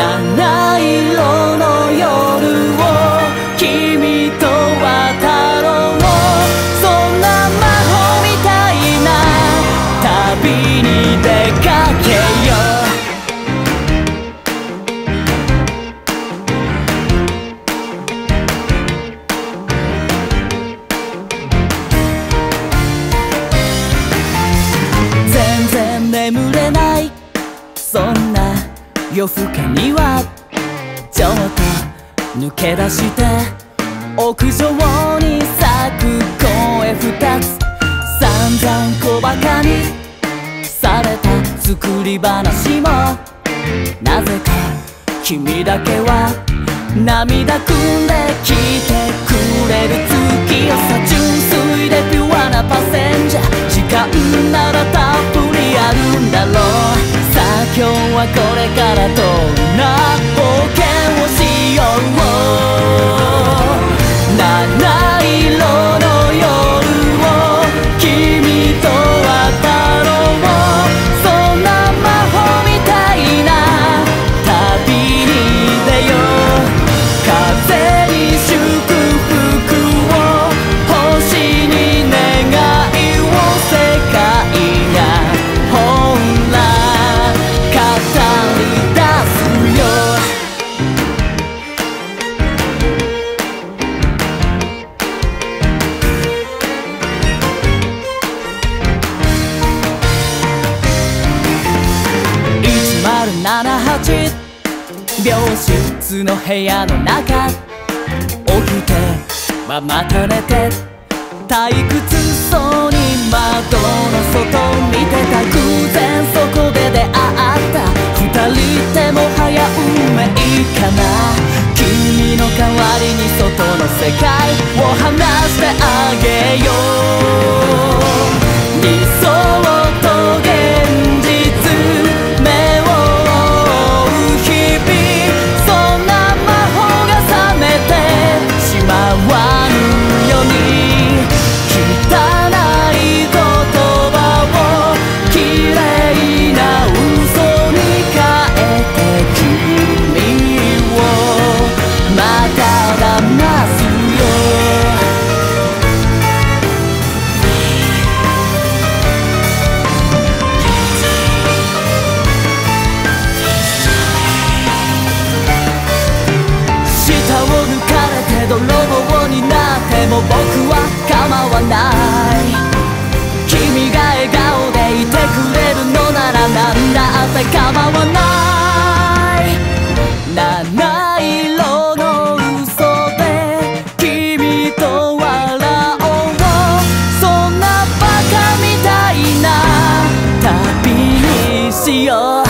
七色の夜を君と渡ろう。そんな魔法みたいな旅に出かけよう。全然眠れない。そんな夜更けにはちょっと抜け出して屋上に咲く声二つ散々小バカにされた。作り話もなぜか君だけは涙ぐんで来てくれる月よさ純粋でピュアなパセ1078病室の部屋の中。起きてはまた寝て。退屈そうに窓の外見てた偶然そこで出会った。二人でも早運命かな。君の代わりに外の世界を話してあげよう。僕は構わない。君が笑顔でいてくれるのならなんだって構わない。七色の嘘で君と笑おう。そんなバカみたいな旅にしよう。